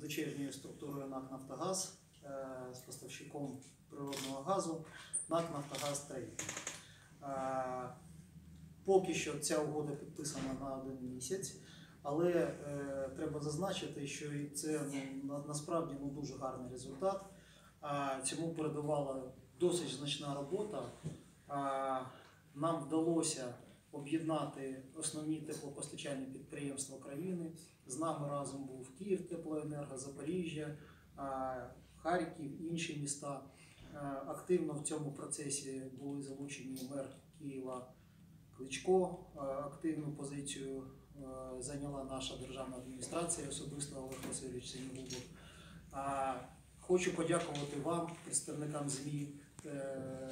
дочірньою структурою НАК Нафтогаз е, з поставщиком природного газу НАК Нафтогаз Трейд. Е, Поки що ця угода підписана на один місяць, але е, треба зазначити, що це ну, насправді ну, дуже гарний результат. Е, цьому передувала досить значна робота. Е, нам вдалося об'єднати основні теплопостачальні підприємства країни. З нами разом був Київ Теплоенерго, Запоріжжя, Харків, інші міста. Активно в цьому процесі були залучені мер Києва Кличко. Активну позицію зайняла наша державна адміністрація, особисто Олег Васильович Синігубов. Хочу подякувати вам, представникам ЗМІ, е,